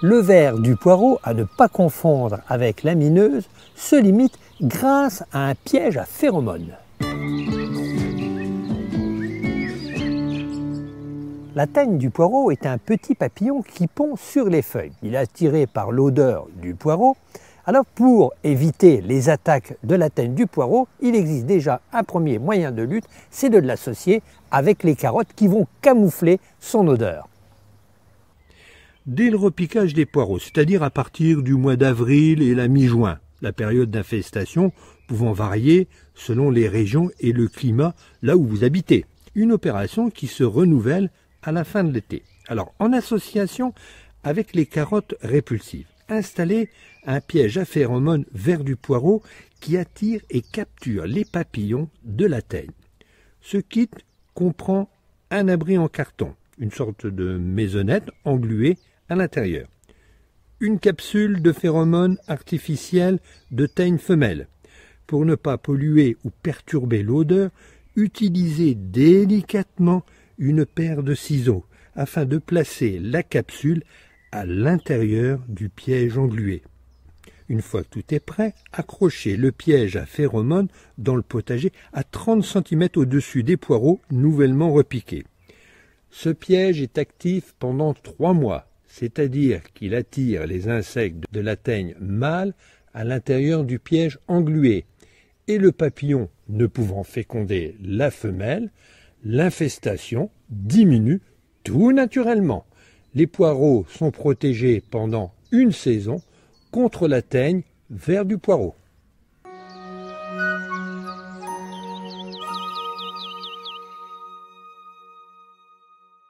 Le ver du poireau, à ne pas confondre avec la mineuse, se limite grâce à un piège à phéromones. La teigne du poireau est un petit papillon qui pond sur les feuilles. Il est attiré par l'odeur du poireau. Alors pour éviter les attaques de la teigne du poireau, il existe déjà un premier moyen de lutte, c'est de l'associer avec les carottes qui vont camoufler son odeur. Dès le repiquage des poireaux, c'est-à-dire à partir du mois d'avril et la mi-juin, la période d'infestation pouvant varier selon les régions et le climat là où vous habitez. Une opération qui se renouvelle à la fin de l'été. Alors, en association avec les carottes répulsives, installez un piège à phéromones vert du poireau qui attire et capture les papillons de la teigne. Ce kit comprend un abri en carton, une sorte de maisonnette engluée à l'intérieur, une capsule de phéromones artificielles de teigne femelle. Pour ne pas polluer ou perturber l'odeur, utilisez délicatement une paire de ciseaux afin de placer la capsule à l'intérieur du piège englué. Une fois que tout est prêt, accrochez le piège à phéromones dans le potager à 30 cm au-dessus des poireaux nouvellement repiqués. Ce piège est actif pendant trois mois, c'est-à-dire qu'il attire les insectes de la teigne mâle à l'intérieur du piège englué, et le papillon ne pouvant féconder la femelle, l'infestation diminue tout naturellement. Les poireaux sont protégés pendant une saison contre la teigne vers du poireau.